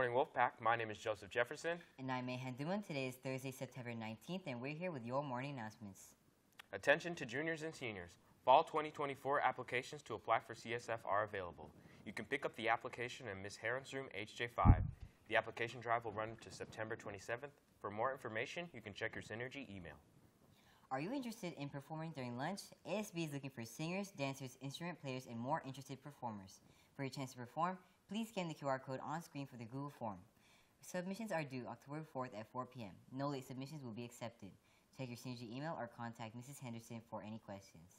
morning, Wolfpack. My name is Joseph Jefferson. And I'm Mayhan Duman. Today is Thursday, September 19th, and we're here with your morning announcements. Attention to juniors and seniors. Fall 2024 applications to apply for CSF are available. You can pick up the application in Ms. Heron's room, HJ5. The application drive will run to September 27th. For more information, you can check your Synergy email. Are you interested in performing during lunch? ASB is looking for singers, dancers, instrument players, and more interested performers. For your chance to perform, please scan the QR code on screen for the Google form. Submissions are due October 4th at 4 p.m. No late submissions will be accepted. Check your Synergy email or contact Mrs. Henderson for any questions.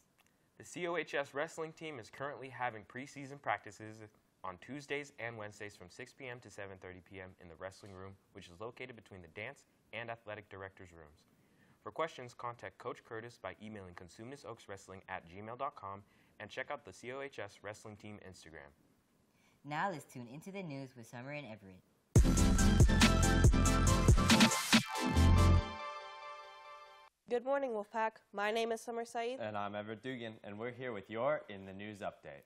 The COHS wrestling team is currently having preseason practices on Tuesdays and Wednesdays from 6 p.m. to 7:30 p.m. in the wrestling room, which is located between the dance and athletic directors' rooms. For questions, contact Coach Curtis by emailing consumnesoakswrestling at gmail.com and check out the COHS wrestling team Instagram. Now let's tune into the news with Summer and Everett. Good morning, Wolfpack. My name is Summer Saeed. And I'm Everett Dugan, and we're here with your In the News update.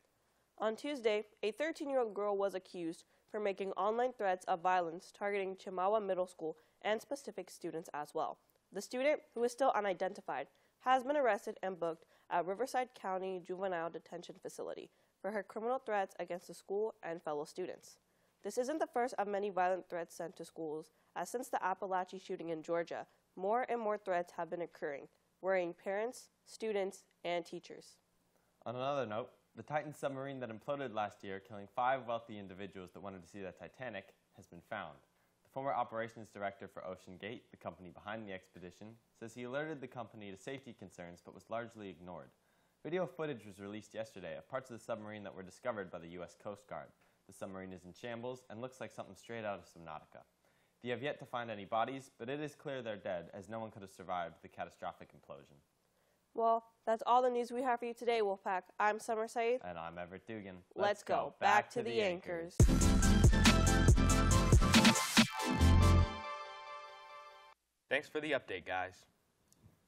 On Tuesday, a 13 year old girl was accused for making online threats of violence targeting Chemawa Middle School and specific students as well. The student, who is still unidentified, has been arrested and booked at Riverside County Juvenile Detention Facility for her criminal threats against the school and fellow students. This isn't the first of many violent threats sent to schools, as since the Apalachee shooting in Georgia, more and more threats have been occurring, worrying parents, students, and teachers. On another note, the Titan submarine that imploded last year, killing five wealthy individuals that wanted to see the Titanic, has been found. Former operations director for OceanGate, the company behind the expedition, says he alerted the company to safety concerns but was largely ignored. Video footage was released yesterday of parts of the submarine that were discovered by the U.S. Coast Guard. The submarine is in shambles and looks like something straight out of Subnautica. They have yet to find any bodies, but it is clear they're dead, as no one could have survived the catastrophic implosion. Well, that's all the news we have for you today, Wolfpack. I'm Summer Saeed. And I'm Everett Dugan. Let's, go back, to, the anchors. Thanks for the update, guys.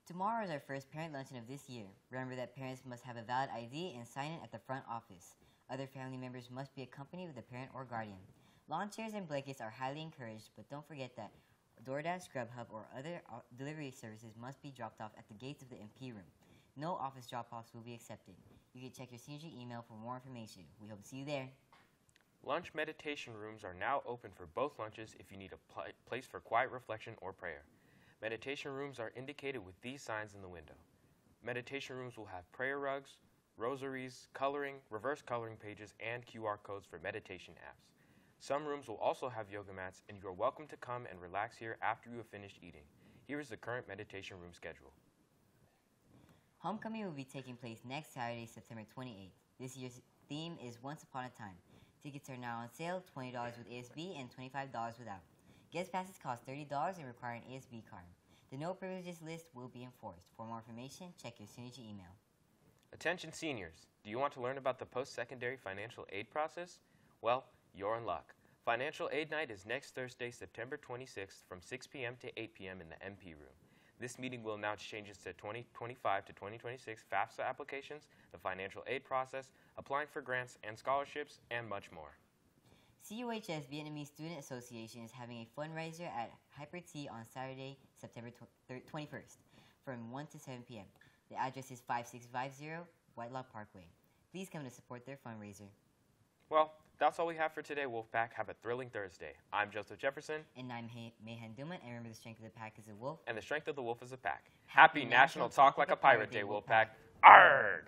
Tomorrow is our first parent luncheon of this year. Remember that parents must have a valid ID and sign in at the front office. Other family members must be accompanied with a parent or guardian. Lawn chairs and blankets are highly encouraged, but don't forget that DoorDash, Grubhub, or other uh, delivery services must be dropped off at the gates of the MP room. No office drop-offs will be accepted. You can check your Synergy email for more information. We hope to see you there. Lunch meditation rooms are now open for both lunches if you need a pl- place for quiet reflection or prayer. Meditation rooms are indicated with these signs in the window. Meditation rooms will have prayer rugs, rosaries, coloring, reverse coloring pages, and QR codes for meditation apps. Some rooms will also have yoga mats, and you are welcome to come and relax here after you have finished eating. Here is the current meditation room schedule. Homecoming will be taking place next Saturday, September 28th. This year's theme is Once Upon a Time. Tickets are now on sale, $20 with ASB and $25 without. Guest passes cost $30 and require an ASB card. The no privileges list will be enforced. For more information, check your Synergy email. Attention seniors, do you want to learn about the post-secondary financial aid process? Well, you're in luck. Financial Aid Night is next Thursday, September 26th from 6 p.m. to 8 p.m. in the MP room. This meeting will announce changes to 2025 to 2026 FAFSA applications, the financial aid process, applying for grants and scholarships, and much more. CUHS Vietnamese Student Association is having a fundraiser at Hyper T on Saturday, September 21st from 1 to 7 p.m. The address is 5650 Whitelock Parkway. Please come to support their fundraiser. Well, that's all we have for today, Wolfpack. Have a thrilling Thursday. I'm Joseph Jefferson, And I'm Hay- Mayhan Duman, and remember the strength of the pack is a wolf. and the strength of the wolf is a pack. Happy National Talk Like a Pirate Day, Wolfpack. Arrgh!